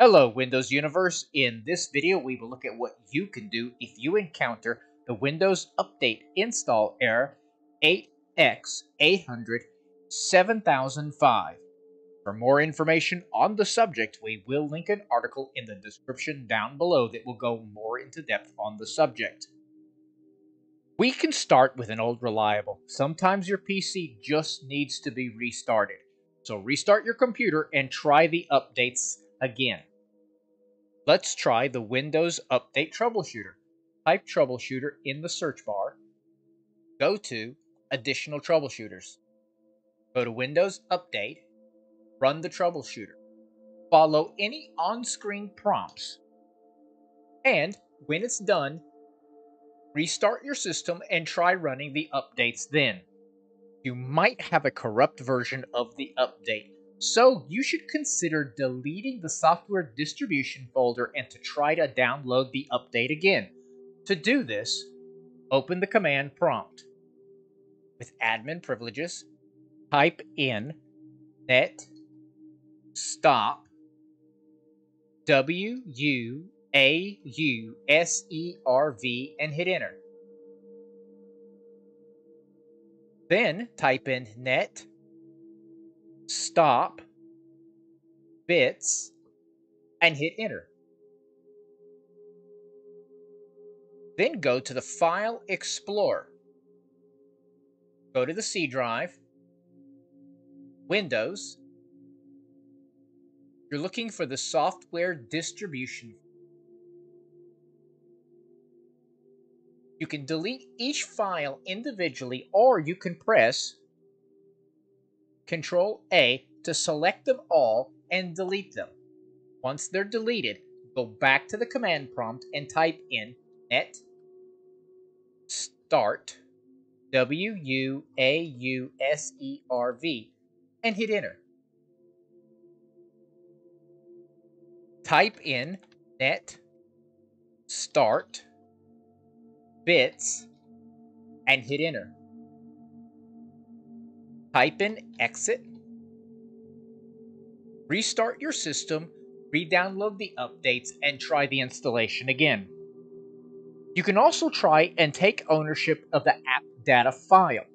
Hello Windows Universe. In this video we will look at what you can do if you encounter the Windows Update install error 8x800 7005. For more information on the subject, we will link an article in the description down below that will go more into depth on the subject. We can start with an old reliable. Sometimes your PC just needs to be restarted. So restart your computer and try the updates again. Let's try the Windows Update Troubleshooter. Type Troubleshooter in the search bar. Go to Additional Troubleshooters. Go to Windows Update. Run the troubleshooter. Follow any on-screen prompts. And when it's done, restart your system and try running the updates then. You might have a corrupt version of the update so you should consider deleting the software distribution folder and to try to download the update again. To do this, open the command prompt. With admin privileges, type in net stop W U A U S E R V and hit enter. Then type in net stop, bits, and hit enter. Then go to the File Explorer. Go to the C drive, Windows. You're looking for the software distribution. You can delete each file individually or you can press Control A to select them all and delete them. Once they're deleted, go back to the command prompt and type in net start W U A U S E R V and hit enter. Type in net start bits and hit enter type in exit, restart your system, re-download the updates, and try the installation again. You can also try and take ownership of the app data file.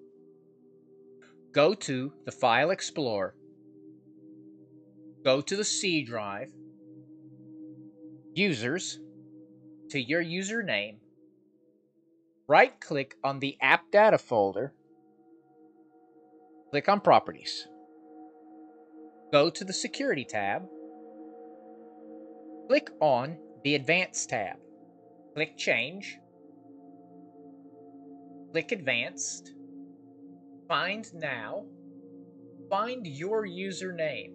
Go to the File Explorer, go to the C drive, Users, to your username, right click on the app data folder, Click on Properties. Go to the Security tab. Click on the Advanced tab. Click Change. Click Advanced. Find Now. Find your username.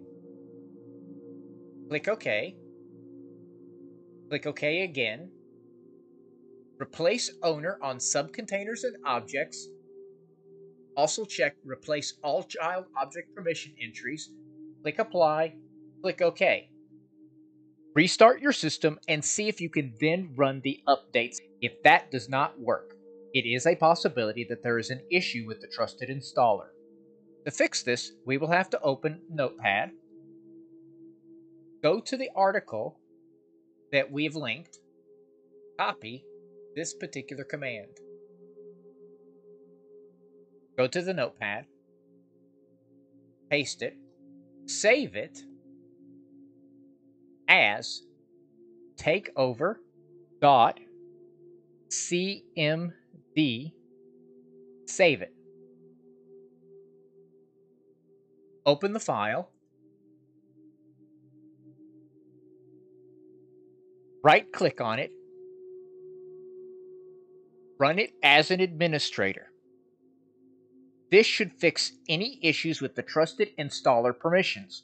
Click OK. Click OK again. Replace owner on subcontainers and objects also check Replace All Child Object Permission Entries. Click Apply. Click OK. Restart your system and see if you can then run the updates. If that does not work, it is a possibility that there is an issue with the trusted installer. To fix this, we will have to open Notepad, go to the article that we've linked, copy this particular command. Go to the notepad, paste it, save it as takeover dot cmd save it. Open the file. Right click on it. Run it as an administrator this should fix any issues with the trusted installer permissions.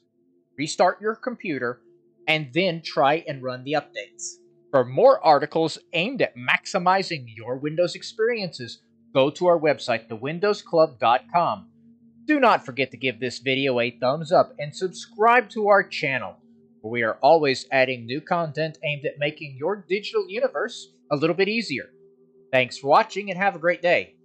Restart your computer and then try and run the updates. For more articles aimed at maximizing your Windows experiences, go to our website, thewindowsclub.com. Do not forget to give this video a thumbs up and subscribe to our channel, where we are always adding new content aimed at making your digital universe a little bit easier. Thanks for watching and have a great day.